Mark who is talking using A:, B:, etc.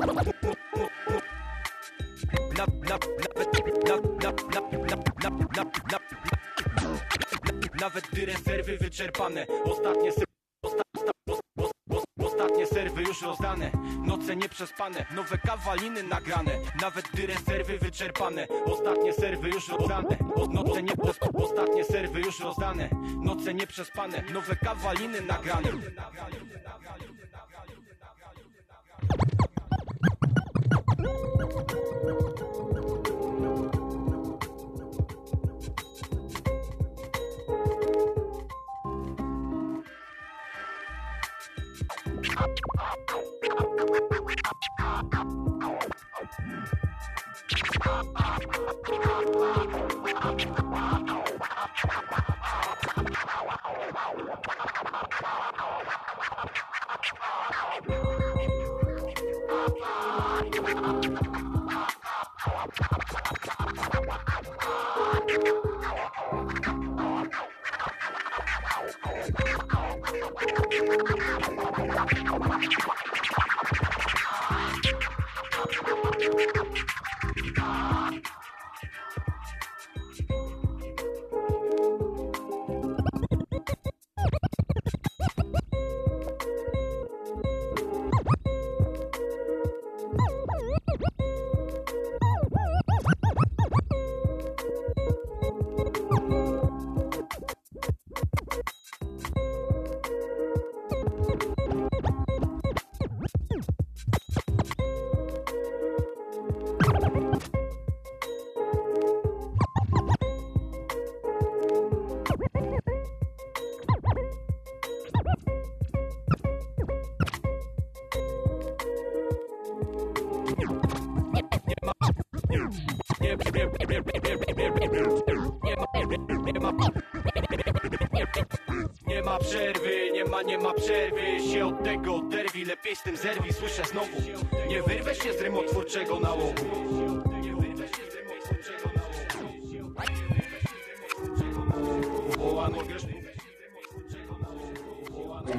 A: Na- na- Nawet na- na- na- na- na- na- na- Nawet gdy rezerwy wyczerpane Ostatnie Ostatnie serwy już rozdane Noce nieprzespane Nowe kawaliny nagrane. Nawet gdy rezerwy wyczerpane Ostatnie serwy już rozdane Noce nieprzespane Ostatnie serwy już rozdane Noce nieprzespane Nowe kawaliny nagrane あっ! Nie, ma, przerwy, nie ma, nie ma przerwy. Się od tego oderwi, lepiej z tym zerwij, słyszę znowu. Nie wyrwę się z rymotwórczego nałogu nałogu. Wołano, wiesz,